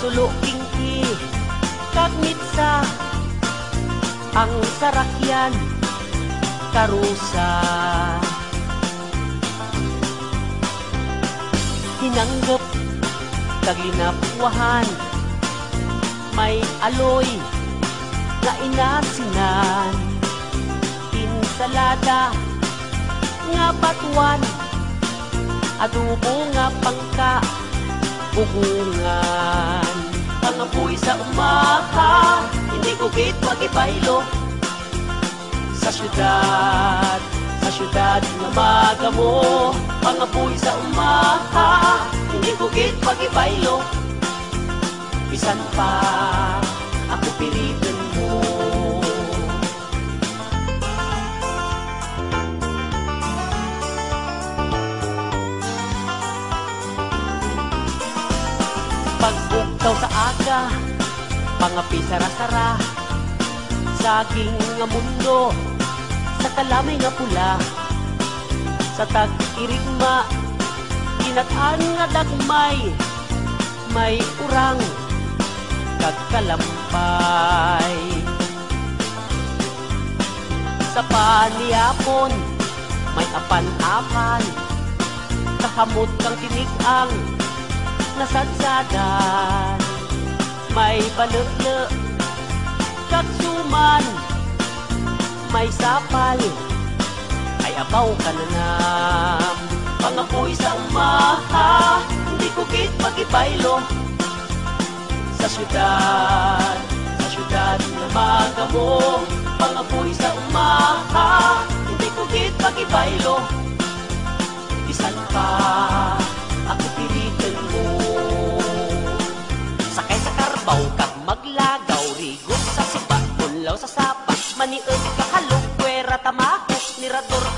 sulo kingki Kagnitsa Ang sarakyan Karusa. Hinanggap Kaglinapuhan May aloy Na inasinan. Insalada Nga batuan Adobo nga pangka Bugungan Pangapoy sa umaha Hindi ko git magibaylo Sa syudad Sa syudad nga magamo Pangapoy sa umaha Hindi ko git magibaylo Bisan pa Ako pilitin mo Pagbugtaw sa aga Pangapi sara-sara Saging nga mundo Sa kalamay nga pula Sa tag-irigma Inatan nga dagmay May urang Kagkalampay. Sa paniyapon May apan-apan Kahamot kang tinigang nasadsadan May balukle Kagsuman May sapal Ay abaw ka na nam Pangapoy sa umaha Hindi ko kit magibaylo Sa syudad Sa syudad na magamo Pangapoy sa umaha Hindi ko kit magibaylo Bisan pa Ako pilitin sapa Maniod ka halok, kwera tamahok Nirador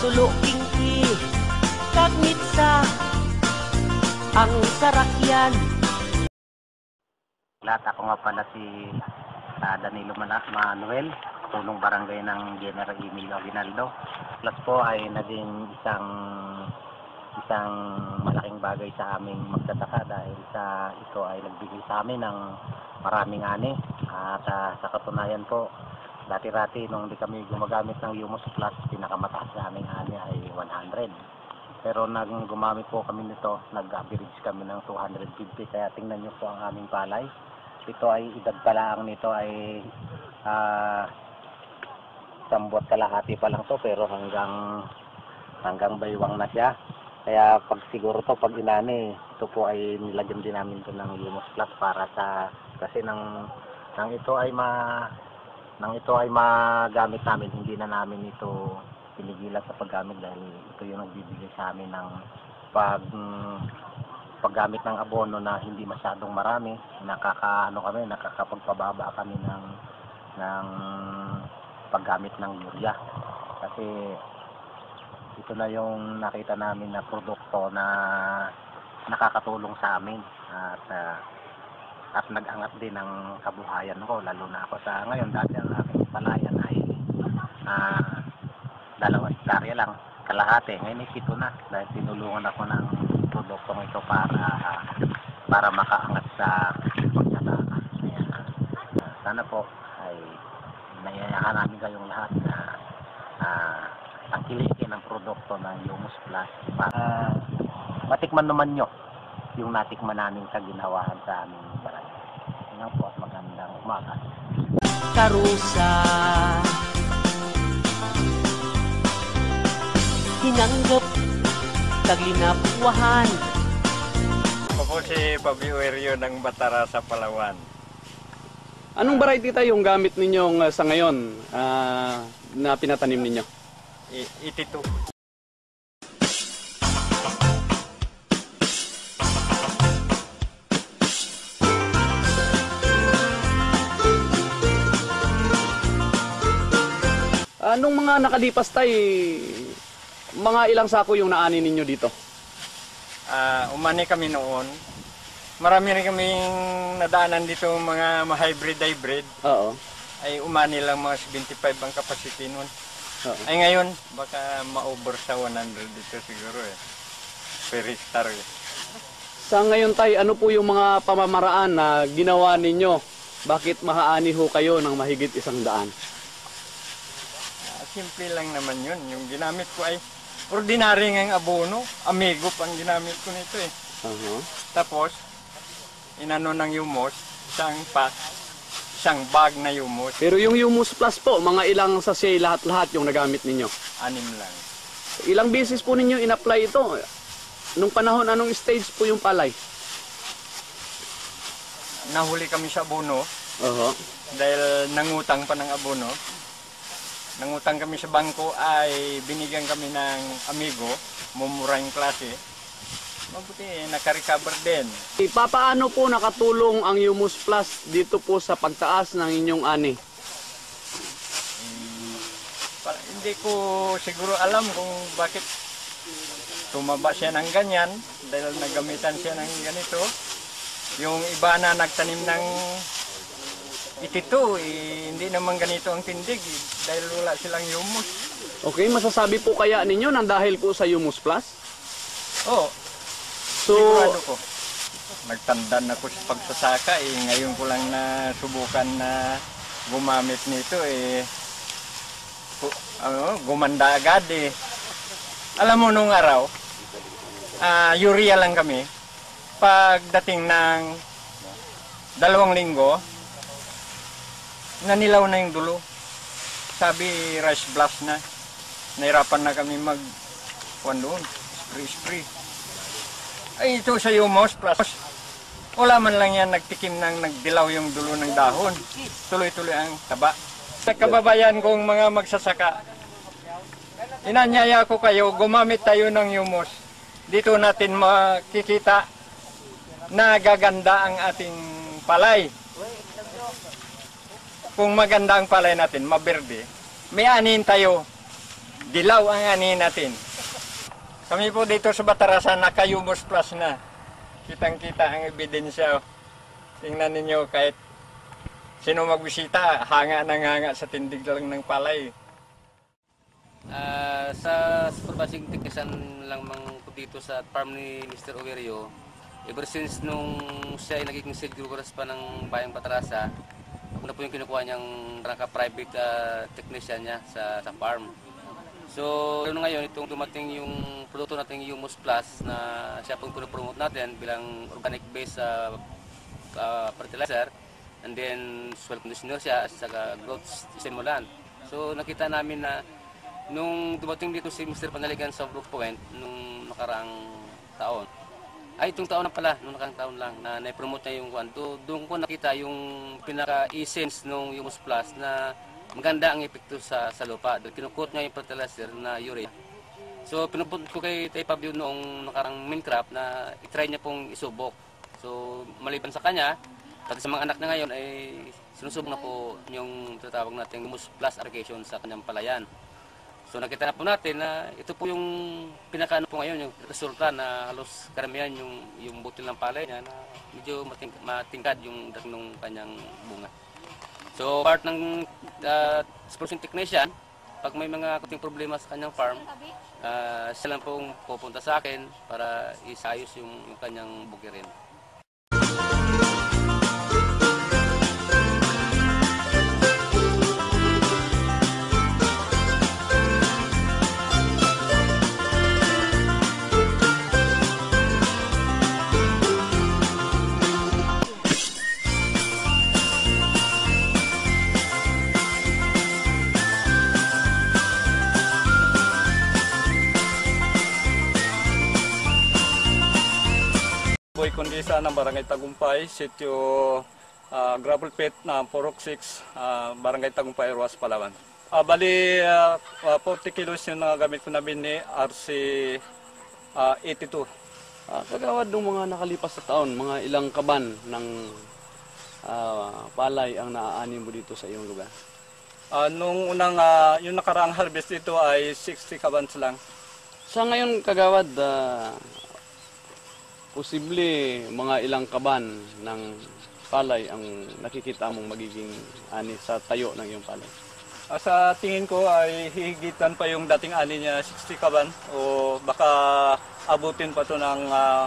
sulo kingki kagnitsa ang sarakyan Lahat ako nga pala si ah, Danilo Mana- Manuel, punong barangay ng General Emilio Aguinaldo. Plus po ay naging isang isang malaking bagay sa aming magtataka dahil sa ito ay nagbigay sa amin ng maraming ani at ah, sa katunayan po dati-dati nung di kami gumagamit ng Humus Plus pinakamataas na aming ani ay 100 pero nang gumamit po kami nito nag-average kami ng 250 kaya tingnan nyo po ang aming palay. Ito ay edad nito ay ah isang buwan kalahati pa lang to pero hanggang hanggang baywang na siya. Kaya pag siguro to pag inani ito po ay nilagyan din namin ito ng humus plus para sa kasi nang nang ito ay ma nang ito ay magamit namin hindi na namin ito pinigilan sa paggamit dahil ito yung nagbibigay sa amin ng pag paggamit ng abono na hindi masyadong marami. Nakakaano kami nakakapagpababa kami ng ng paggamit ng urea. Kasi ito na yung nakita namin na produkto na nakakatulong sa amin at ah, at nag-angat din ng kabuhayan ko lalo na ako sa ngayon dati ang aking palayan ay ah, dalawang hektarya lang kalahati. Ngayon ay pito na dahil tinulungan ako ng produktong ito para ah, para makaangat sa pagsasaka Kaya, ah, sana po ay nayayahan namin kayong lahat na ah, tangkilikin ang produkto ng Humus Plus. Para matikman naman nyo yung natikman namin sa ginawahan sa aming barangay. Yan po at magandang umaga. Karusa Hinanggap Kaglinapuahan Ako po si Bobby Uerio ng Batara sa Palawan. Anong variety tayo yung gamit ninyong ah, sa ngayon uh, na pinatanim ninyo? 82. Uh, nung mga nakalipas tay, mga ilang sako yung naani ninyo dito? Uh, umani kami noon. Marami rin kaming nadaanan dito mga hybrid-hybrid. Oo. Ay umani lang mga 75 ang capacity noon. Oo. Ay ngayon, baka ma-over sa 100 dito siguro eh. Per hectare eh. Sa ngayon tay, ano po yung mga pamamaraan na ginawa ninyo? Bakit mahaani ho kayo ng mahigit isang daan? Simple lang naman yun. Yung ginamit ko ay ordinary ng abono. Amigo pang ginamit ko nito eh. Aha. Tapos, inano ng humos, isang pack, isang bag na humos, Pero yung Humus Plus po, mga ilang sachet lahat-lahat yung nagamit ninyo. anim lang. Ilang beses po ninyo in-apply ito? Nung panahon, anong stage po yung palay? Nahuli kami sa abono Oo. dahil nangutang pa ng abono. Nangutang kami sa bangko ay binigyan kami ng amigo, mumura yung klase. Mabuti, nakarecover din. Eh, Papaano po nakatulong ang Humus Plus dito po sa pagtaas ng inyong ani? Pa- hindi ko siguro alam kung bakit tumaba siya ng ganyan dahil nagamitan siya ng ganito. Yung iba na nagtanim ng itito, eh, hindi naman ganito ang tindig eh, dahil wala silang humus. Okay, masasabi po kaya ninyo nang dahil po sa Humus Plus? Oh, So, sigurado ko. Nagtanda na ko sa pagsasaka eh, ngayon ko lang na subukan na gumamit nito eh. ano, gumanda agad eh. Alam mo nung araw, ah urea lang kami. Pagdating ng dalawang linggo, nanilaw na yung dulo. Sabi, rice blast na. Nahirapan na kami mag, kuwan doon, spray-spray. Ay, ito sa Humos Plus. Wala man lang yan nagtikim ng nagdilaw yung dulo ng dahon. Tuloy-tuloy ang taba. Sa kababayan kong mga magsasaka, inanyaya ko kayo, gumamit tayo ng Humos. Dito natin makikita na gaganda ang ating palay. Kung maganda ang palay natin, maberde, may anin tayo, dilaw ang anin natin. Kami po dito sa Batarasan, naka-Humus Plus na. Kitang-kita ang ebidensya. Tingnan ninyo kahit sino magbisita, hanga ng hanga sa tindig lang ng palay. Ah, sa supervising technician lang mang ko dito sa farm ni Mr. Overio, ever since nung siya ay field groupers pa ng Bayang Patarasa, ako na po yung kinukuha niyang naka-private ah, technician niya sa, sa farm. So, ano ngayon, itong dumating yung produkto nating Humus Plus na siya pong pinopromote natin bilang organic-based sa ah, fertilizer and then soil conditioner siya at saka growth stimulant. So, nakita namin na Nung dumating dito si Mr. Panaligan sa Brook Point nung nakaraang taon, Ay, itong taon na pala, nung nakang taon lang, na na-promote niya yung kwan. Do, doon ko nakita yung pinaka-essence nung Humus Plus na maganda ang epekto sa, sa lupa. Doon kinukot niya yung fertilizer na urea. So, pinupunta ko kay Tay Pablo noong nakarang Minecraft na itry niya pong isubok. So, maliban sa kanya, pati sa mga anak niya ngayon ay sinusubok na po yung tinatawag natin Humus Plus irrigation sa kanyang palayan. So nakita na po natin na ito po yung pinakaano po ngayon, yung resulta na halos karamihan yung, yung butil ng palay niya na medyo mating, matingkad yung dating ng kanyang bunga. So part ng uh, sprucing technician, pag may mga kuting problema sa kanyang farm, uh, siya lang pong pupunta sa akin para isayos yung, yung kanyang bukirin. Ng Barangay Tagumpay, sitio ah, gravel pit na Porok 6, ah, Barangay Tagumpay, Ruas, Palawan. Ah, bali, ah, ah, 40 kilos yung nagamit ko na bini, RC ah, 82. Ah, kagawad ng mga nakalipas na taon, mga ilang kaban ng ah, palay ang naaanin mo dito sa iyong lugar? Ah, nung unang, ah, yung nakaraang harvest dito ay 60 kabans lang. Sa ngayon, kagawad, ah, posible mga ilang kaban ng palay ang nakikita mong magiging ani sa tayo ng iyong palay. Ah, sa tingin ko ay hihigitan pa yung dating ani niya 60 kaban o baka abutin pa to ng ah,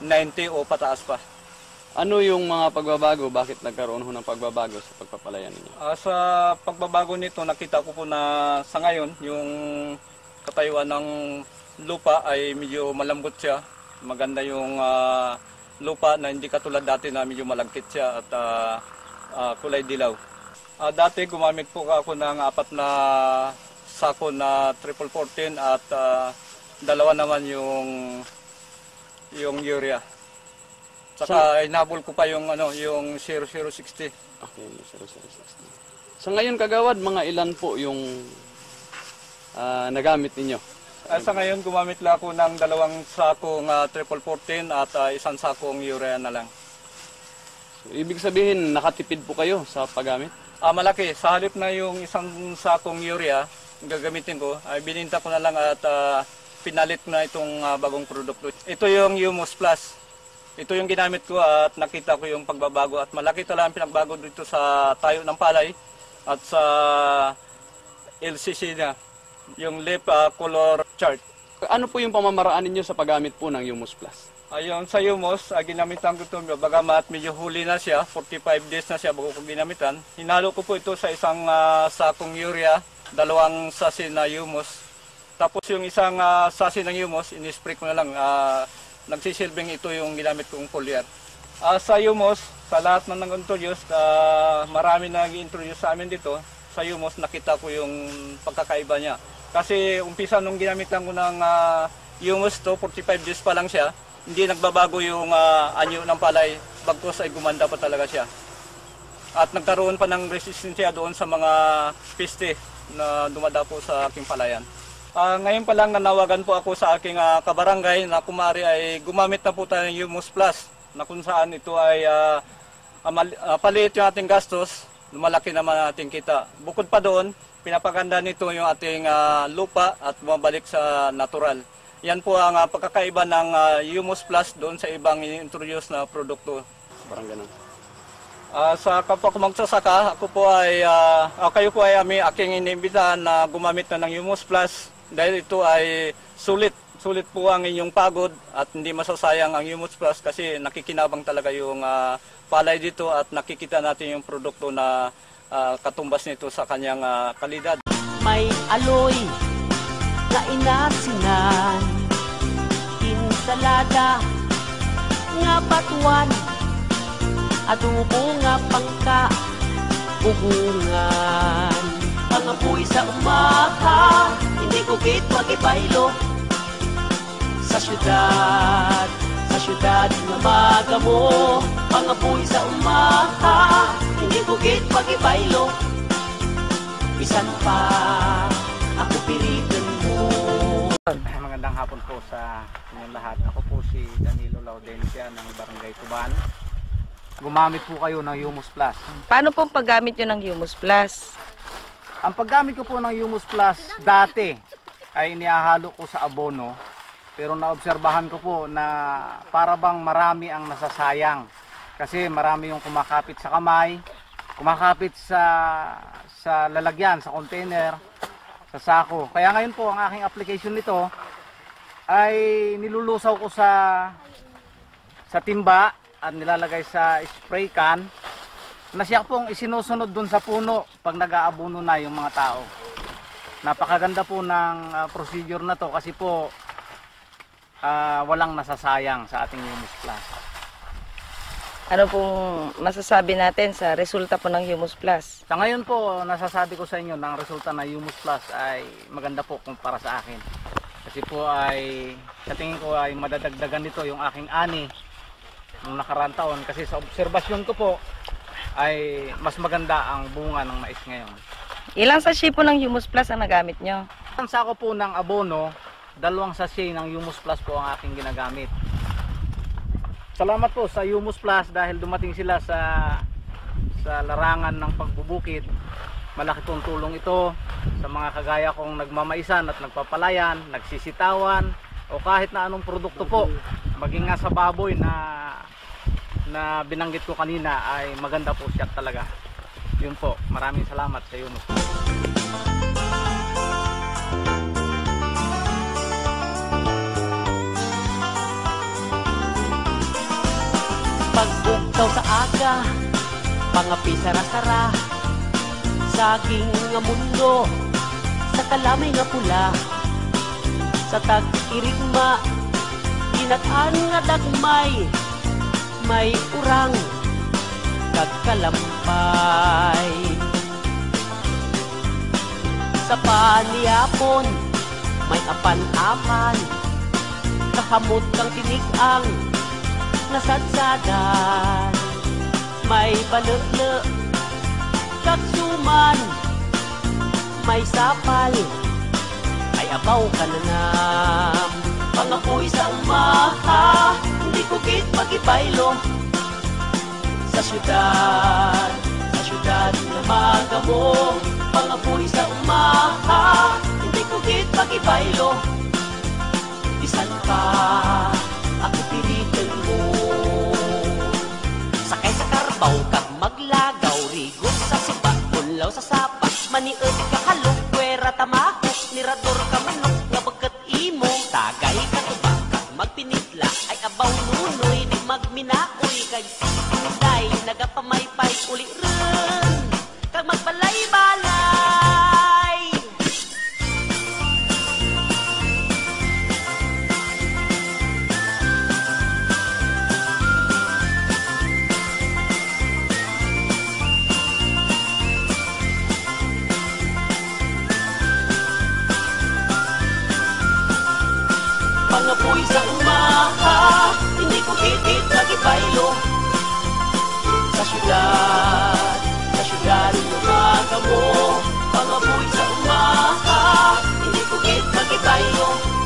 90 o pataas pa. Ano yung mga pagbabago? Bakit nagkaroon ho ng pagbabago sa pagpapalayan ninyo? Ah, sa pagbabago nito, nakita ko po na sa ngayon, yung katayuan ng lupa ay medyo malambot siya. Maganda yung ah, lupa na hindi katulad dati na medyo malagkit siya at ah, ah, kulay dilaw. Ah, dati gumamit po ako ng apat na sako na triple 14 at ah, dalawa naman yung yung urea. Saka inabol ko pa yung ano, yung 0060. Okay, may 0060. Sa ngayon, kagawad, mga ilan po yung ah, nagamit ninyo? Ah, sa ngayon, gumamit lang ako ng dalawang sakong ah, triple 14 at ah, isang sakong urea na lang. So, ibig sabihin, nakatipid po kayo sa paggamit? Ah, malaki. Sa halip na yung isang sakong urea, gagamitin ko, ay bininta ko na lang at ah, pinalit na itong ah, bagong produkto. Ito yung Humus Plus. Ito yung ginamit ko at nakita ko yung pagbabago at malaki talaga ang pinagbago dito sa tayo ng palay at sa LCC niya, yung leaf ah, color chart. Ano po yung pamamaraan ninyo sa paggamit po ng Humus Plus? Ayun, sa Yumos, uh, ginamitan ko ito, bagamat medyo huli na siya, 45 days na siya bago ko ginamitan. Hinalo ko po ito sa isang ah, sakong urea, dalawang sasi na Yumos. Tapos yung isang uh, sasi ng Yumos, inispray ko na lang. ah, nagsisilbing ito yung ginamit kong foliar. Ah, sa Yumos, sa lahat na nag-introduce, ah, marami na nag-introduce sa amin dito. Sa Yumos, nakita ko yung pagkakaiba niya. Kasi umpisa nung ginamit lang ko ng ah, Yumos to, 45 days pa lang siya, hindi nagbabago yung ah, anyo ng palay, bagkos ay gumanda pa talaga siya. At nagkaroon pa ng resistensya doon sa mga piste na dumadapo sa aking palayan. Ah, ngayon pa lang nanawagan po ako sa aking ah, kabarangay na kumari ay gumamit na po tayo ng Humus Plus na kung saan ito ay ah, amal- ah, paliit yung ating gastos, lumalaki naman ating kita. Bukod pa doon, pinapaganda nito yung ating ah, lupa at bumabalik sa natural. Yan po ang ah, pagkakaiba ng ah, Humus Plus doon sa ibang introduce na produkto. Parang ganun. Ah, sa kapwa ko magsasaka, ako po ay, ah, kayo po ay ami aking inimbitahan na gumamit na ng Humus Plus dahil ito ay sulit. Sulit po ang inyong pagod at hindi masasayang ang Humus Plus kasi nakikinabang talaga yung ah, palay dito at nakikita natin yung produkto na ah, katumbas nito sa kanyang ah, kalidad. May aloy na inasinan. Insalada nga batuan. Adobo nga pangka Ugungan Ang apoy sa umaha Hindi ko git magibaylo Sa syudad Sa syudad na magamo Pangapoy sa umaha pagibaylo Bisan pa Ako pilitin mo Magandang hapon po sa inyong lahat. Ako po si Danilo Laudencia ng Barangay Tuban. Gumamit po kayo ng Humus Plus. Paano pong paggamit nyo ng Humus Plus? Ang paggamit ko po ng Humus Plus dati ay inihahalo ko sa abono. Pero naobserbahan ko po na para bang marami ang nasasayang. Kasi marami yung kumakapit sa kamay, kumakapit sa sa lalagyan, sa container, sa sako. Kaya ngayon po ang aking application nito ay nilulusaw ko sa sa timba at nilalagay sa spray can na siya pong isinusunod dun sa puno pag nag-aabuno na yung mga tao. Napakaganda po ng ah, procedure na to kasi po ah, walang nasasayang sa ating Humus Plus. Ano pong masasabi natin sa resulta po ng Humus Plus? Sa ngayon po, nasasabi ko sa inyo na ang resulta ng Humus Plus ay maganda po kumpara sa akin. Kasi po ay, sa tingin ko ay madadagdagan nito yung aking ani nung nakaraan taon. Kasi sa obserbasyon ko po, ay mas maganda ang bunga ng mais ngayon. Ilang sachet po ng Humus Plus ang nagamit nyo? Ang sako po ng abono, dalawang sachet ng Humus Plus po ang aking ginagamit. Salamat po sa Humus Plus dahil dumating sila sa sa larangan ng pagbubukid. Malaki pong tulong ito sa mga kagaya kong nagmamaisan at nagpapalayan, nagsisitawan o kahit na anong produkto po. Maging nga sa baboy na na binanggit ko kanina ay maganda po siya talaga. Yun po, maraming salamat sa Humus Plus. Pagbugtaw sa aga Pangapi sara-sara Saging nga mundo Sa kalamay nga pula. Sa tag-irigma Ginatan nga dagmay. May urang Kagkalampay. Sa paniyapon May apan-apan. Kahamot kang tinigang nasadsadan May balele Kaksuman May sapal Ay abaw ka na nam. Pangapoy sa umaha Hindi ko kit magibaylo Sa syudad Sa syudad na magamo Pangapoy sa umaha Hindi ko kit magibaylo Bisan pa 你恶心 Pangapoy sa umaha Hindi ko hitit nagibaylo Sa syudad Sa syudad umaga mo Pangapoy sa umaha Hindi ko hit magibaylo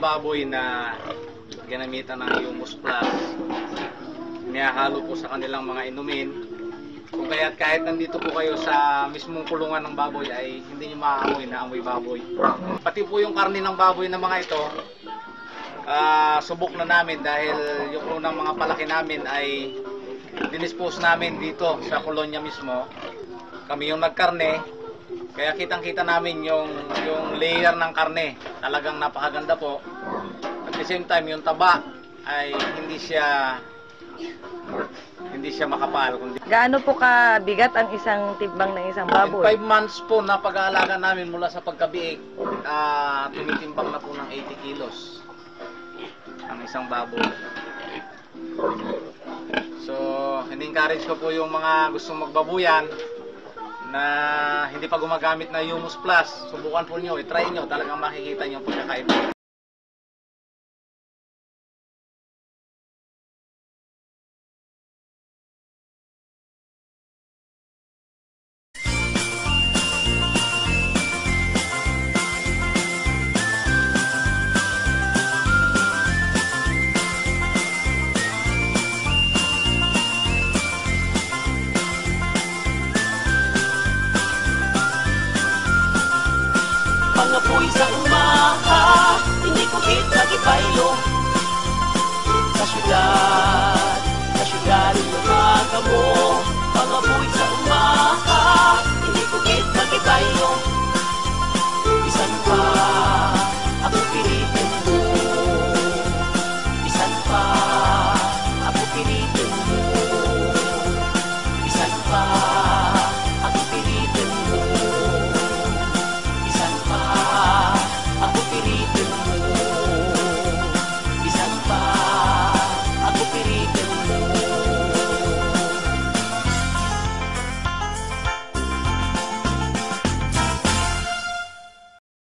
baboy na ginamitan ng Humus Plus. Nihahalo po sa kanilang mga inumin. Kung kaya't kahit nandito po kayo sa mismong kulungan ng baboy ay hindi nyo maaamoy na amoy baboy. Pati po yung karne ng baboy na mga ito, ah, subok na namin dahil yung unang mga palaki namin ay dinispose namin dito sa kolonya mismo. Kami yung nagkarne, kaya kitang-kita namin yung yung layer ng karne. Talagang napakaganda po. At the same time, yung taba ay hindi siya hindi siya makapal kundi Gaano po kabigat ang isang timbang ng isang in baboy? 5 months po na pag-aalaga namin mula sa pagkabiig, ah tumitimbang na po ng 80 kilos. isang baboy. So, in-encourage ko po yung mga gustong magbabuyan na hindi pa gumagamit na Humus Plus. Subukan po nyo, i-try nyo, talagang makikita nyo pagkakaiba. nagipailo. Sa syudad, sa syudad yung nakakamo Mga buhay sa umaga, hindi ko kit nagipailo. Isang pa